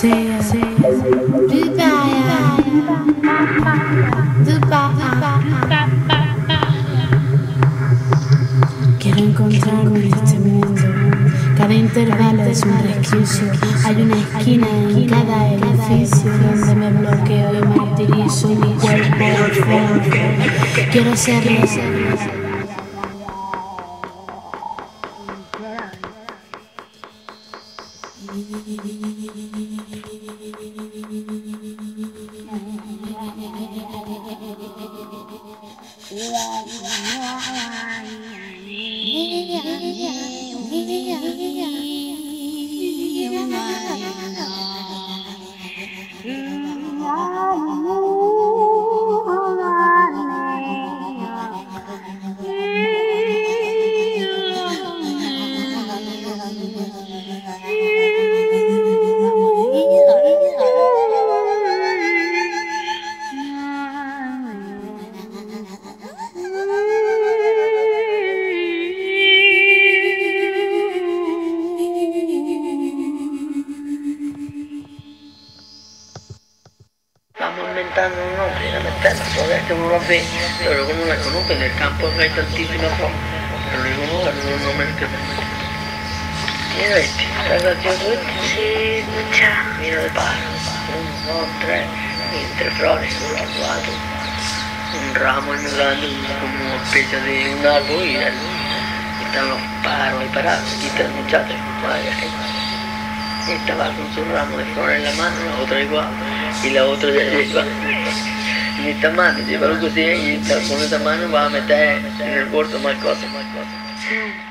Quiero encontrarme en este mundo. Cada intervalo es un resquicio. Hay una esquina en cada edificio donde me bloqueo y martirizo mi cuerpo Quiero serlo. Yeah. Inventando un nombre, una metana, todavía que uno ve, pero luego no la conoce. En el campo hay tantísimas formas, pero luego no la un nombre que Mira este, ¿está gracioso este? Sí, mucha. Mira de pájaro, uno, dos, tres, entre flores, uno, cuatro. Un ramo enudando como una especie de un árbol y, el, y están los pájaros ahí parados. Aquí está el muchacho, vaya gente. Esta va con su ramo de flores en la mano, la otra igual, y la otra lleva en esta mano, lleva que sea, y con esta mano va a meter en el corto más cosas, más cosas.